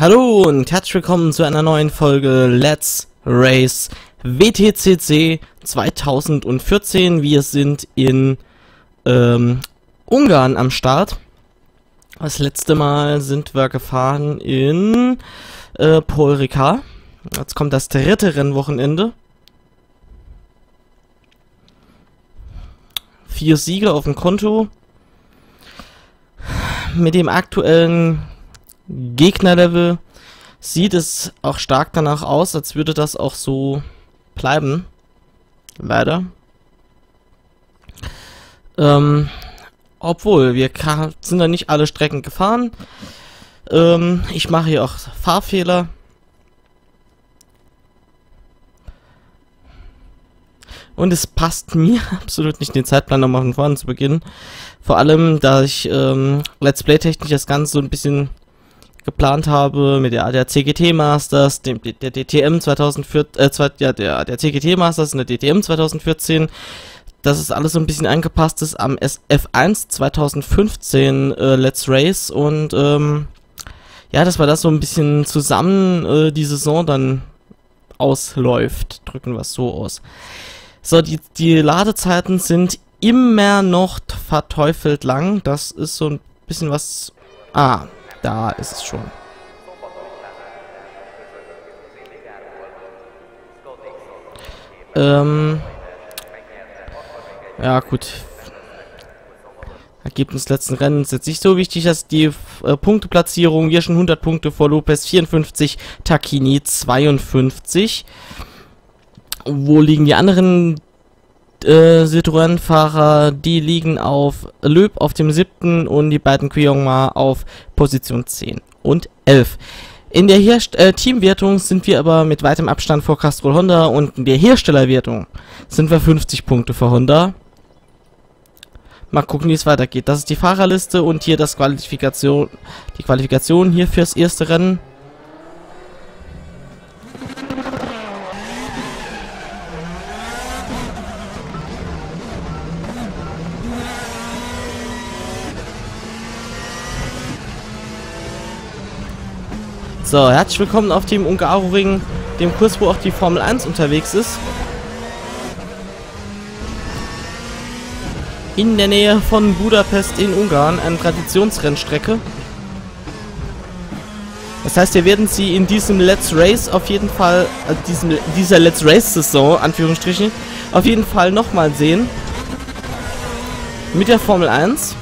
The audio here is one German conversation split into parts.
Hallo und herzlich willkommen zu einer neuen Folge Let's Race WTCC 2014. Wir sind in ähm, Ungarn am Start. Das letzte Mal sind wir gefahren in äh, Paul. Jetzt kommt das dritte Rennwochenende. Vier Siege auf dem Konto. Mit dem aktuellen Gegnerlevel sieht es auch stark danach aus, als würde das auch so bleiben. Leider. Ähm, obwohl, wir sind da nicht alle Strecken gefahren. Ähm, ich mache hier auch Fahrfehler. Und es passt mir absolut nicht, den Zeitplan nochmal von vorne zu beginnen. Vor allem, da ich ähm, Let's Play-technisch das Ganze so ein bisschen geplant habe mit der, der CGT Masters, dem, der DTM 2014, äh, zwei, ja, der, der CGT Masters in der DTM 2014, dass es alles so ein bisschen angepasst ist am SF1 2015 äh, Let's Race und ähm, ja, dass wir das so ein bisschen zusammen äh, die Saison dann ausläuft. Drücken wir es so aus. So, die, die Ladezeiten sind immer noch verteufelt lang. Das ist so ein bisschen was... Ah, da ist es schon. Ähm... Ja, gut. Ergebnis letzten Rennen ist jetzt nicht so wichtig, dass die äh, Punkteplatzierung hier schon 100 Punkte vor Lopez 54, Takini 52. Wo liegen die anderen äh, Citroën-Fahrer? Die liegen auf Löb auf dem siebten und die beiden Kyongma auf Position 10 und 11. In der Herst äh, Teamwertung sind wir aber mit weitem Abstand vor Castrol Honda und in der Herstellerwertung sind wir 50 Punkte vor Honda. Mal gucken, wie es weitergeht. Das ist die Fahrerliste und hier das Qualifikation, die Qualifikation hier fürs erste Rennen. So, herzlich willkommen auf dem Ungaroring, dem Kurs, wo auch die Formel 1 unterwegs ist. in der Nähe von Budapest in Ungarn, eine Traditionsrennstrecke. Das heißt, wir werden sie in diesem Let's Race auf jeden Fall, äh, diesem, dieser Let's Race-Saison, Anführungsstrichen, auf jeden Fall nochmal sehen. Mit der Formel 1.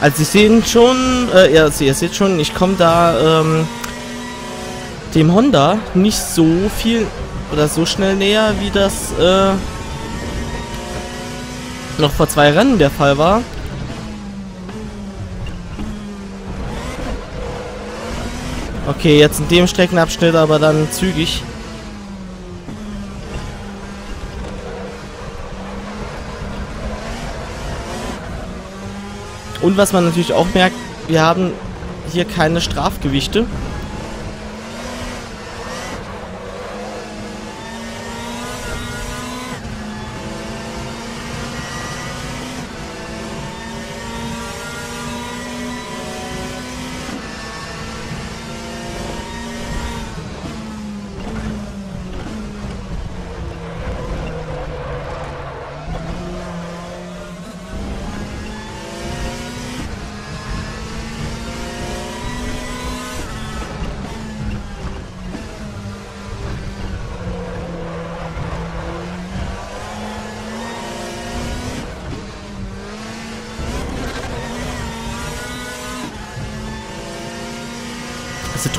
Also Sie sehen schon, äh, Sie, ihr seht schon, ich komme da ähm, dem Honda nicht so viel oder so schnell näher, wie das äh, noch vor zwei Rennen der Fall war. Okay, jetzt in dem Streckenabschnitt aber dann zügig. Und was man natürlich auch merkt, wir haben hier keine Strafgewichte.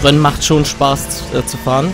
Citroën macht schon Spaß äh, zu fahren.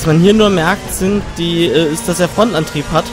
Was man hier nur merkt, sind die, äh, ist, dass er Frontantrieb hat.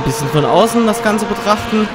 Ein bisschen von außen das Ganze betrachten.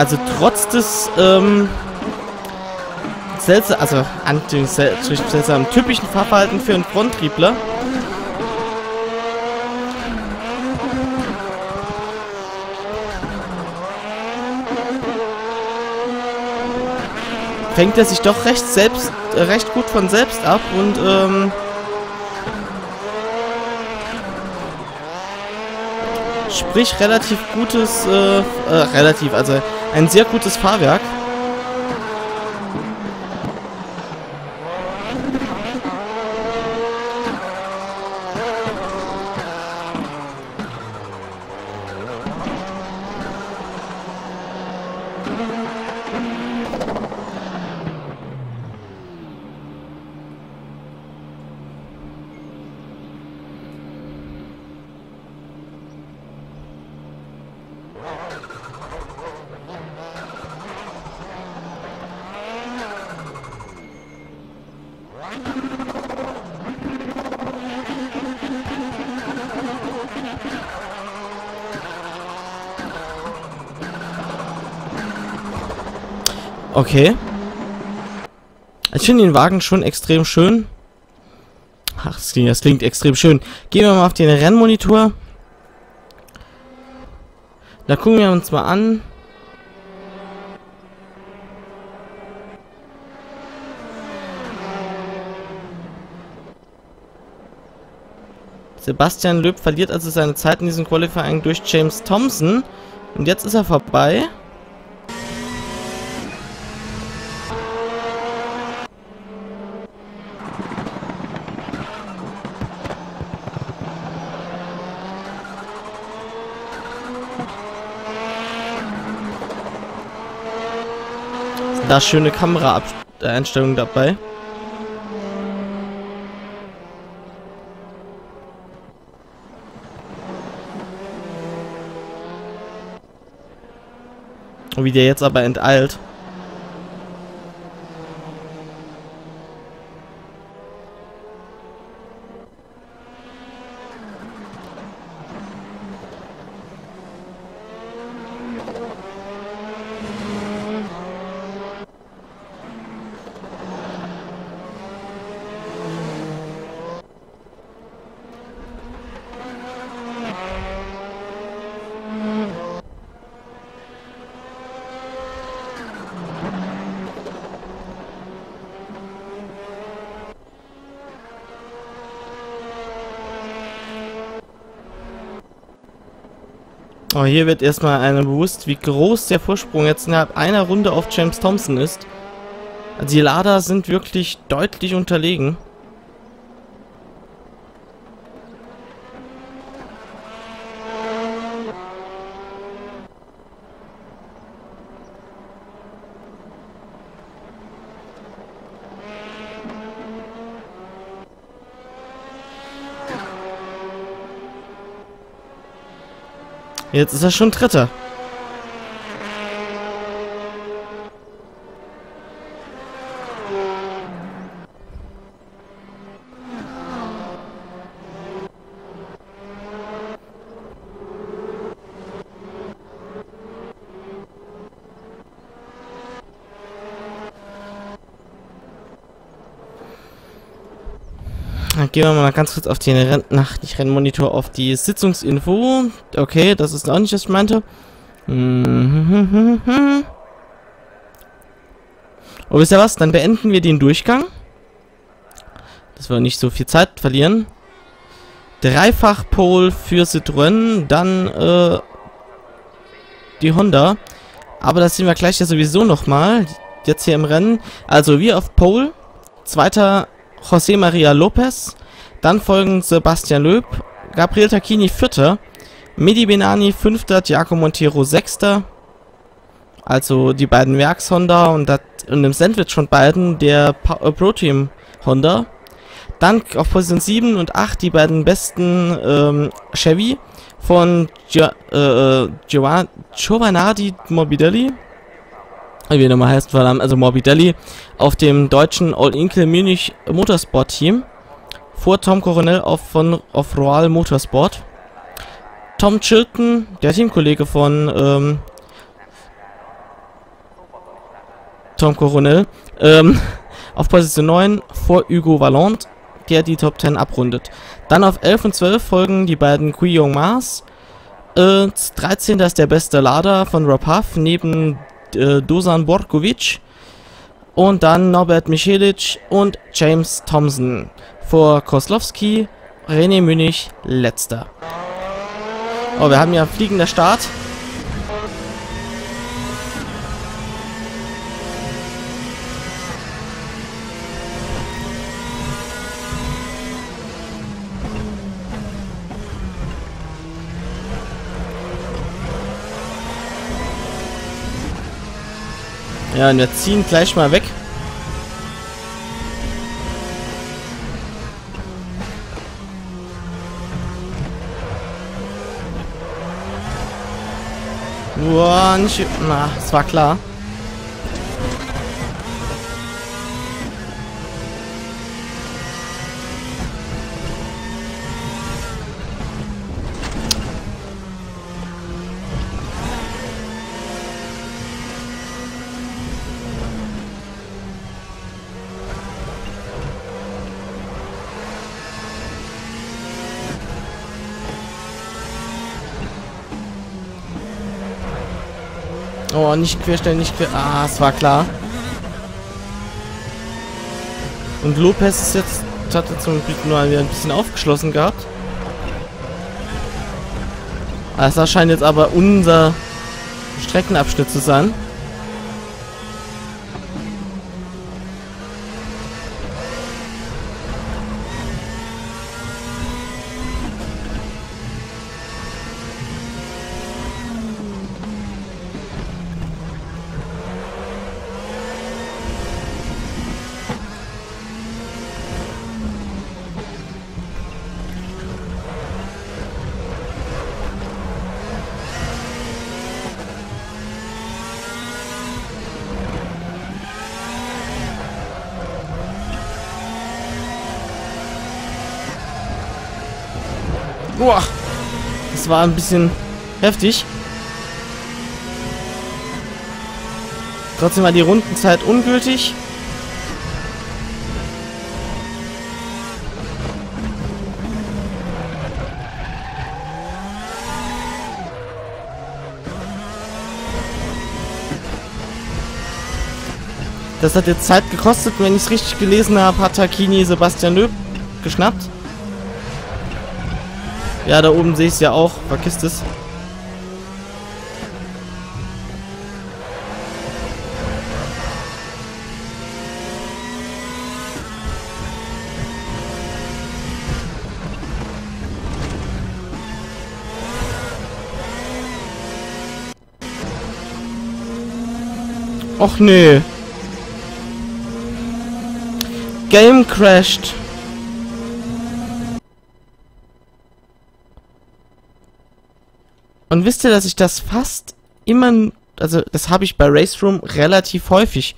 Also trotz des ähm, seltsam, also seltsam typischen Fahrverhalten für einen Fronttriebler. Fängt er sich doch recht selbst, äh, recht gut von selbst ab und ähm, sprich relativ gutes, äh, äh, relativ, also ein sehr gutes Fahrwerk. Okay. Ich finde den Wagen schon extrem schön. Ach, das klingt, das klingt extrem schön. Gehen wir mal auf den Rennmonitor. Da gucken wir uns mal an. Sebastian Löb verliert also seine Zeit in diesem Qualifying durch James Thompson. Und jetzt ist er vorbei. Da schöne Kameraeinstellungen dabei. Wie der jetzt aber enteilt. Hier wird erstmal einem bewusst, wie groß der Vorsprung jetzt innerhalb einer Runde auf James Thompson ist. Also die Lader sind wirklich deutlich unterlegen. Jetzt ist er schon Dritter. Gehen wir mal ganz kurz auf den Renn Ach, nicht Rennmonitor, auf die Sitzungsinfo. Okay, das ist auch nicht, was ich meinte. Mhm. Oh, wisst ihr was? Dann beenden wir den Durchgang. Dass wir nicht so viel Zeit verlieren. Dreifach Pole für Citroën, dann äh, die Honda. Aber das sehen wir gleich ja sowieso nochmal. Jetzt hier im Rennen. Also wir auf Pole. Zweiter José Maria Lopez. Dann folgen Sebastian Löb, Gabriel Tacchini Vierter, Medi Benani Fünfter, Giacomo Montero Sechster. Also die beiden Werks-Honda und, dat, und im Sandwich von beiden der äh, Pro-Team Honda. Dann auf Position 7 und 8 die beiden besten ähm, Chevy von Gio äh, Gio Giovanardi Morbidelli wie er nochmal heißt, also Morbidelli, auf dem deutschen All-Inkle Munich Motorsport Team. Vor Tom Coronel auf, von, auf Royal Motorsport. Tom Chilton, der Teamkollege von ähm, Tom Coronel, ähm, auf Position 9 vor Hugo Vallant, der die Top 10 abrundet. Dann auf 11 und 12 folgen die beiden Guillaume Mars. Äh, 13. ist der beste Lader von Rob Huff, neben äh, Dusan Borkovic und dann Norbert Michelic und James Thompson. Vor Koslowski, René Münich, letzter. Oh, wir haben ja fliegender Start. Ja, und wir ziehen gleich mal weg. Nicht... Na, es war klar. Oh, nicht querstellen, nicht quer... Ah, es war klar. Und Lopez ist jetzt... Hat er zum Glück nur ein bisschen aufgeschlossen gehabt. Das scheint jetzt aber unser Streckenabschnitt zu sein. Boah, das war ein bisschen heftig. Trotzdem war die Rundenzeit ungültig. Das hat jetzt Zeit gekostet, wenn ich es richtig gelesen habe, hat Takini Sebastian Löb geschnappt. Ja, da oben sehe ich es ja auch. Vergisst es. Och nee. Game crashed. Und wisst ihr, dass ich das fast immer, also das habe ich bei Race Room relativ häufig.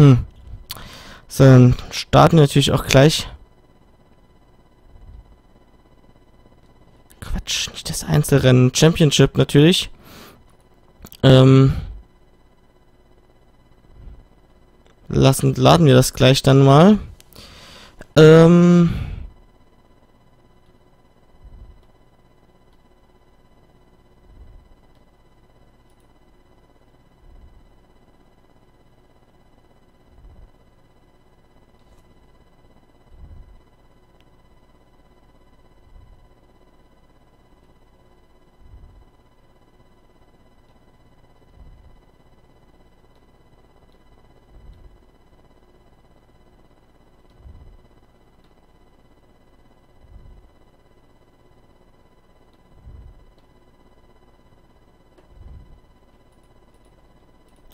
Hm. So, dann starten wir natürlich auch gleich. Quatsch, nicht das Einzelrennen. Championship natürlich. Ähm. Lassen, laden wir das gleich dann mal. Ähm.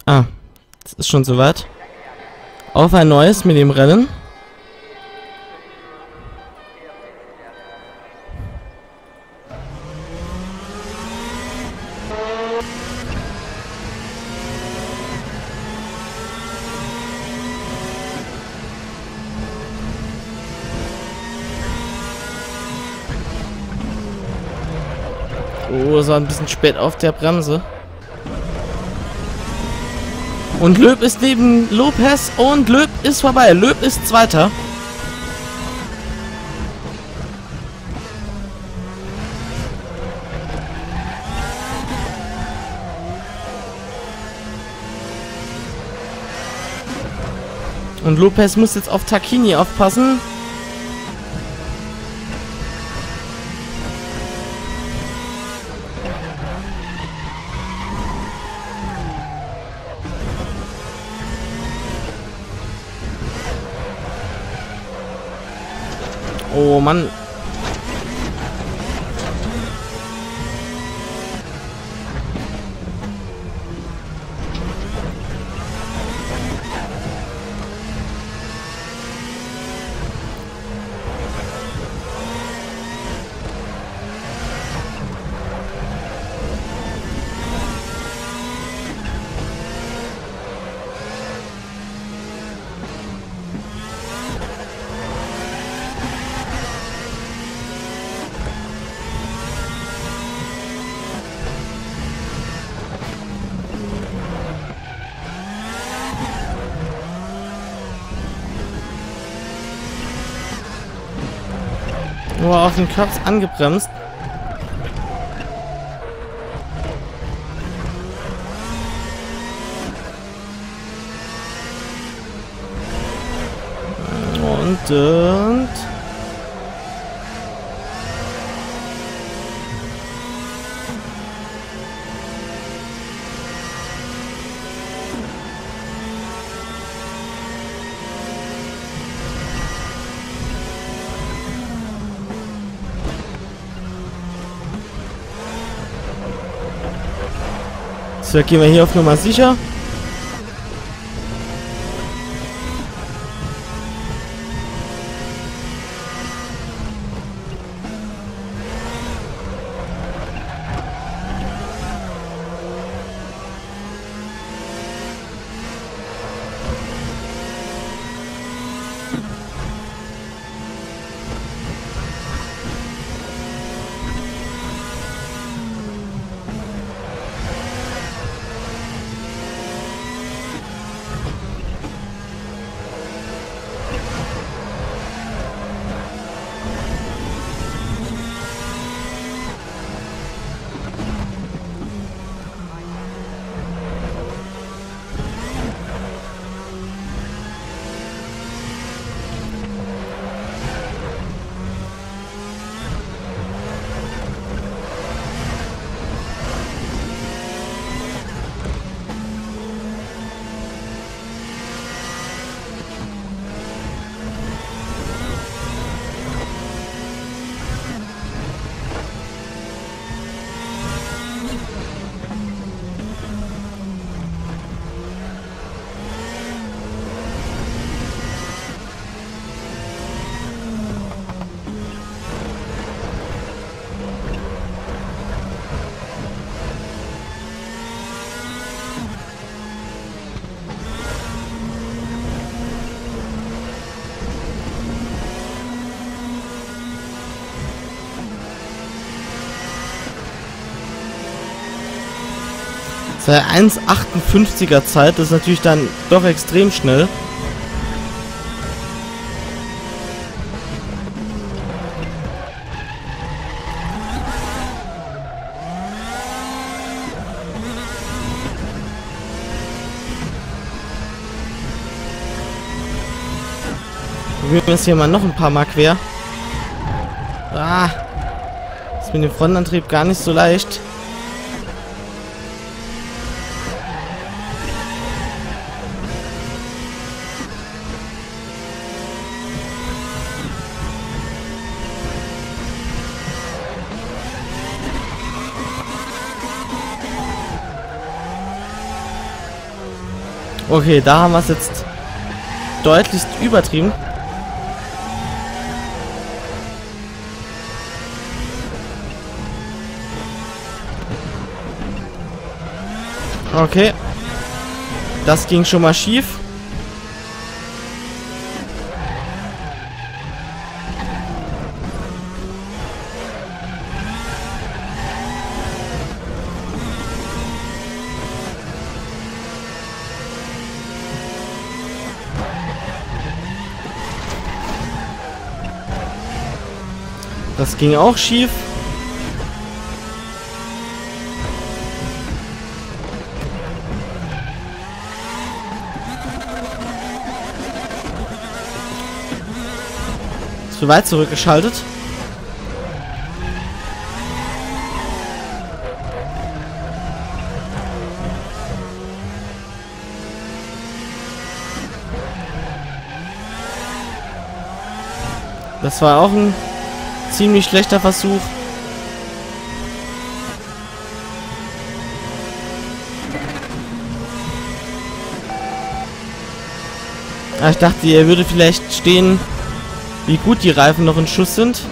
Ah, es ist schon soweit. Auf ein neues mit dem Rennen. Oh, war ein bisschen spät auf der Bremse. Und Löb ist neben Lopez und Löb ist vorbei. Löb ist Zweiter. Und Lopez muss jetzt auf Takini aufpassen. Oh Nur auf den Körper angebremst. Und, und... So, gehen wir hier auf Nummer sicher. Sei 1,58er Zeit, das ist natürlich dann doch extrem schnell. Wir es hier mal noch ein paar Mal quer. Ah. Ist mit dem Frontantrieb gar nicht so leicht. Okay, da haben wir es jetzt deutlichst übertrieben. Okay. Das ging schon mal schief. Ging auch schief. Zu weit zurückgeschaltet. Das war auch ein ziemlich schlechter Versuch. Ah, ich dachte, er würde vielleicht stehen, wie gut die Reifen noch in Schuss sind.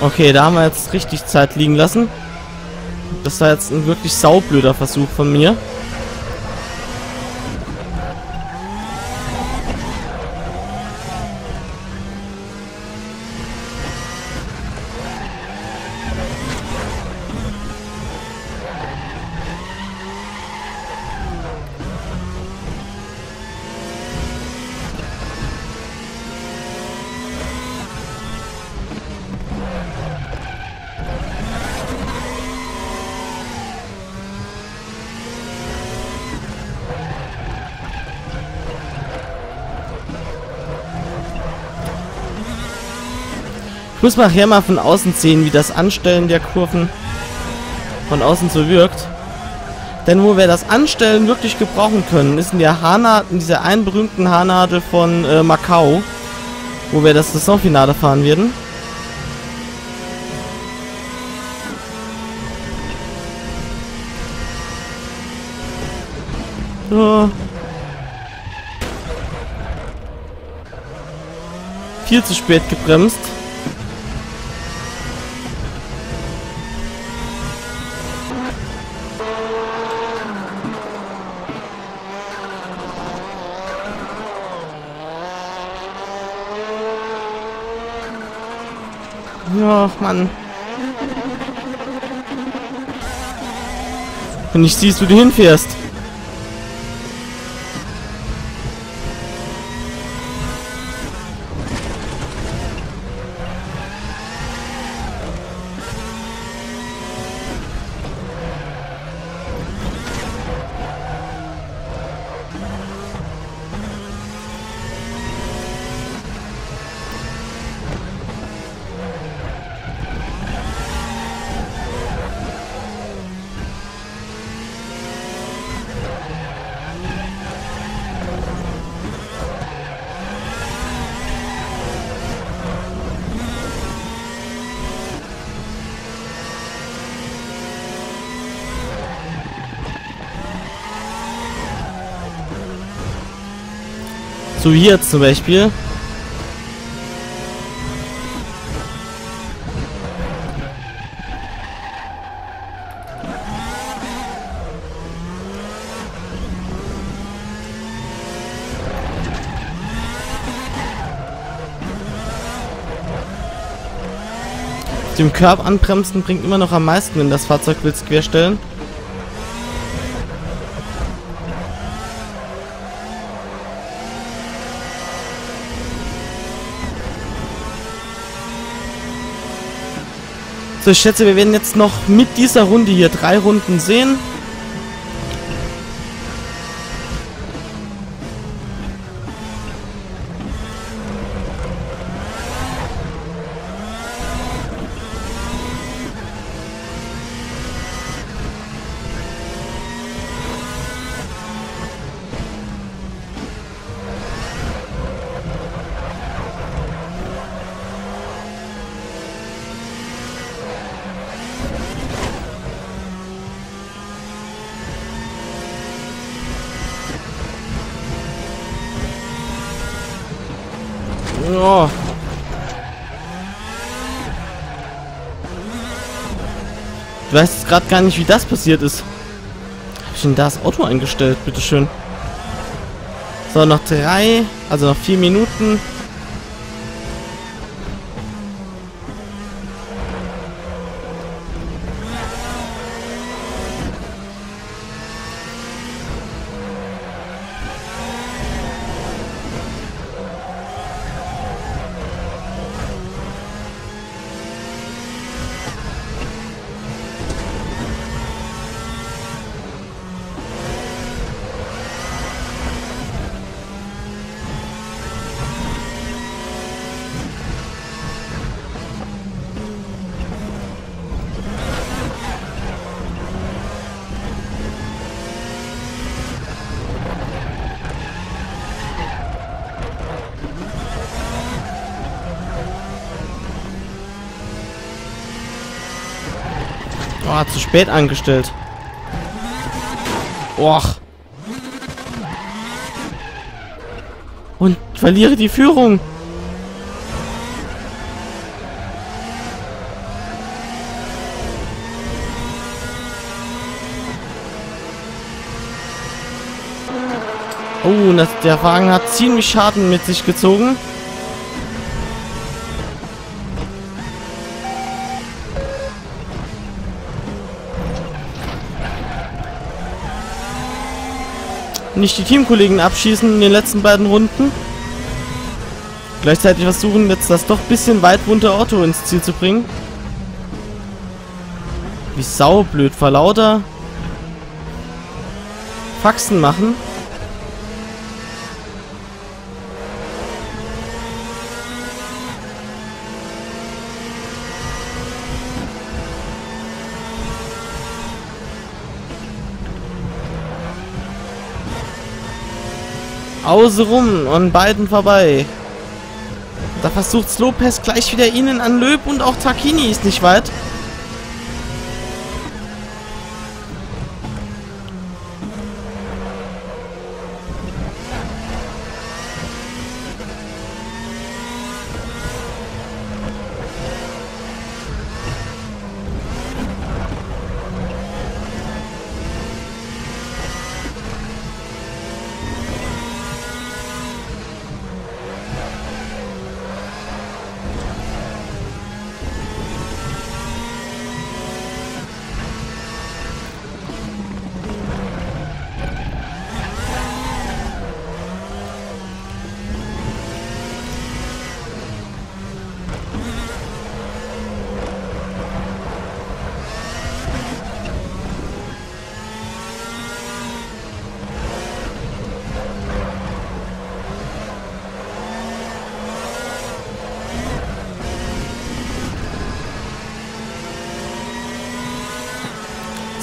Okay, da haben wir jetzt richtig Zeit liegen lassen. Das war jetzt ein wirklich saublöder Versuch von mir. Ich muss nachher mal von außen sehen, wie das Anstellen der Kurven von außen so wirkt. Denn wo wir das Anstellen wirklich gebrauchen können, ist in der Haarnadel, in dieser einen berühmten Haarnadel von äh, Macau, wo wir das Saisonfinale fahren werden. Oh. Viel zu spät gebremst. Ach, Mann. Wenn ich siehst, wo du hinfährst. So wie jetzt zum Beispiel. Dem Körb anbremsen bringt immer noch am meisten, wenn das Fahrzeug willst querstellen. So, ich schätze, wir werden jetzt noch mit dieser Runde hier drei Runden sehen. Ich weiß gerade gar nicht, wie das passiert ist. Hab ich denn da das Auto eingestellt? Bitteschön. So, noch drei, also noch vier Minuten. Oh, zu spät angestellt. Och. Und verliere die Führung. Oh, das, der Wagen hat ziemlich Schaden mit sich gezogen. Nicht die Teamkollegen abschießen in den letzten beiden Runden. Gleichzeitig versuchen jetzt das doch bisschen weit bunte Auto ins Ziel zu bringen. Wie saublöd. Vor lauter Faxen machen. Außenrum an beiden vorbei. Da versucht Lopez gleich wieder ihnen an Löb und auch Takini ist nicht weit.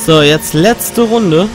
So, jetzt letzte Runde.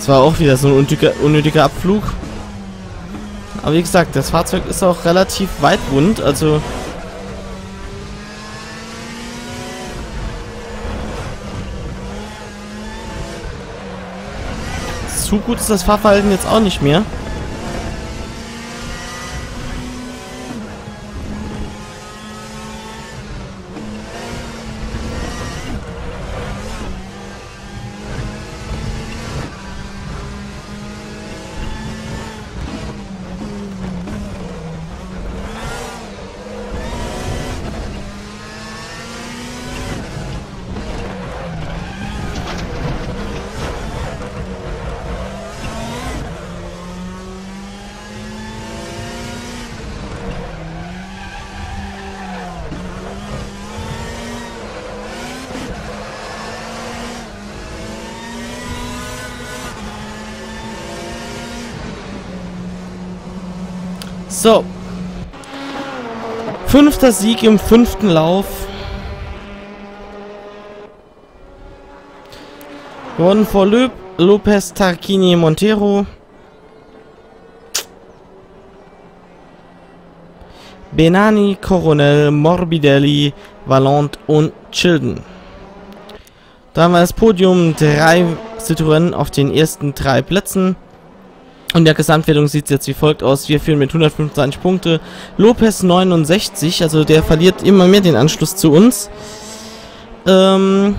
Das war auch wieder so ein unnötiger, unnötiger Abflug. Aber wie gesagt, das Fahrzeug ist auch relativ weitwund, also... Zu gut ist das Fahrverhalten jetzt auch nicht mehr. So. Fünfter Sieg im fünften Lauf. Gewonnen vor Löb, Lopez Tarquini Montero. Benani, Coronel, Morbidelli, Valente und Childen. Da haben wir das Podium, drei Citroën auf den ersten drei Plätzen. Und der Gesamtwertung sieht jetzt wie folgt aus. Wir führen mit 125 Punkte. Lopez 69, also der verliert immer mehr den Anschluss zu uns. Ähm,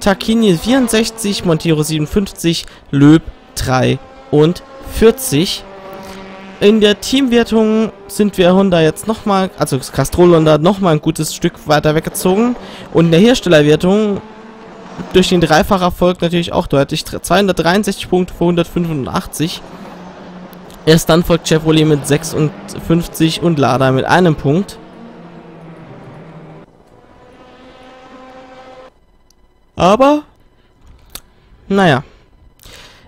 Takini 64, Montero 57, Löb 43. In der Teamwertung sind wir Honda jetzt nochmal, also Castrol Honda nochmal ein gutes Stück weiter weggezogen. Und in der Herstellerwertung durch den Dreifacherfolg natürlich auch deutlich. 263 Punkte vor 185. Erst dann folgt Chevrolet mit 56 und Lada mit einem Punkt. Aber, naja,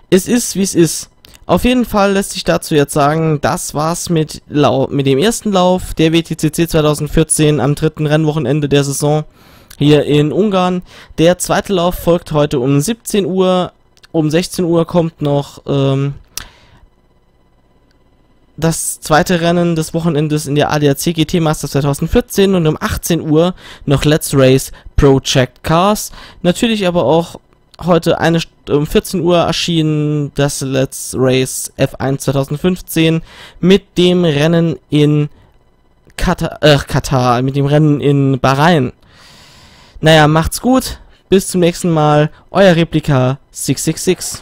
es ist, wie es ist. Auf jeden Fall lässt sich dazu jetzt sagen, das war's mit, Lau mit dem ersten Lauf der WTCC 2014 am dritten Rennwochenende der Saison hier in Ungarn. Der zweite Lauf folgt heute um 17 Uhr. Um 16 Uhr kommt noch ähm, das zweite Rennen des Wochenendes in der ADAC GT Masters 2014 und um 18 Uhr noch Let's Race Project Cars. Natürlich aber auch heute eine um 14 Uhr erschienen das Let's Race F1 2015 mit dem Rennen in Katar, äh, Katar, mit dem Rennen in Bahrain. Naja, macht's gut. Bis zum nächsten Mal. Euer Replika 666.